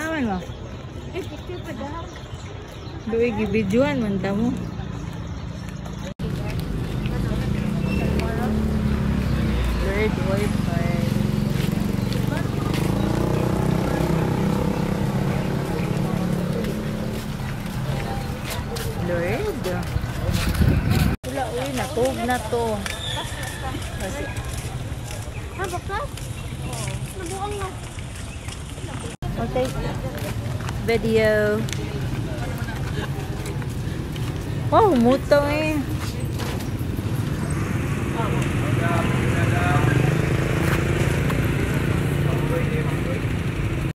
Aman mo. Eh, picture pa daw. Man ta mo. Third wifi. Lord. Wala, natog na to. Kasi, Ha, bakas? Nabuang nga. okay. Video. Wow, mutong eh.